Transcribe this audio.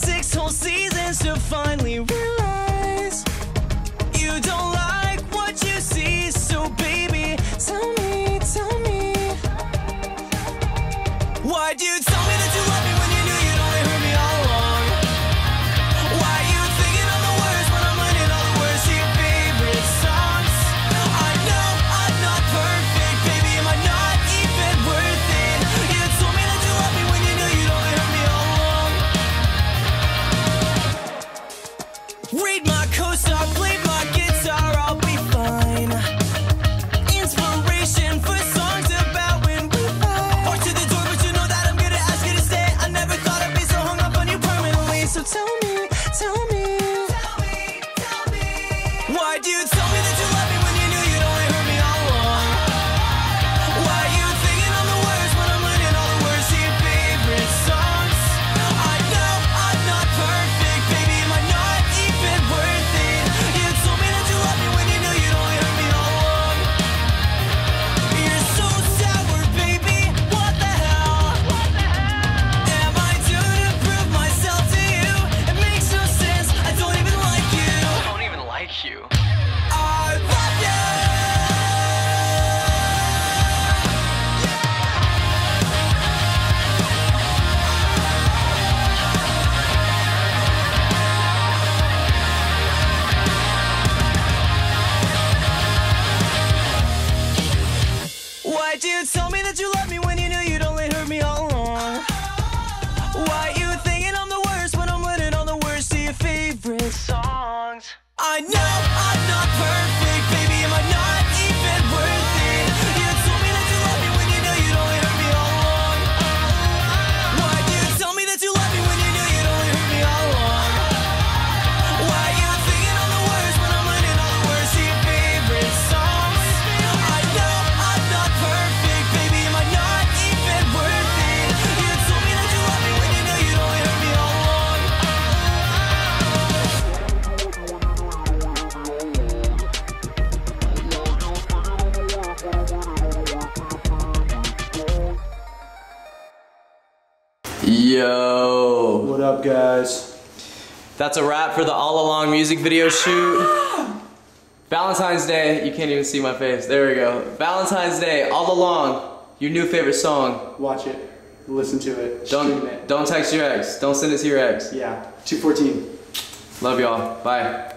six whole seasons to finally realize you don't like what you see. So, baby, tell me, tell me, why do you? do tell me that you love me when you knew you'd only hurt me all along. Why you thinking I'm the worst when I'm winning all the worst to your favorite songs? I know, I know. Yo. What up, guys? That's a wrap for the All Along music video shoot. Valentine's Day, you can't even see my face. There we go. Valentine's Day, All Along, your new favorite song. Watch it. Listen to it. Don't it. don't text your ex. Don't send it to your ex. Yeah. 214. Love y'all. Bye.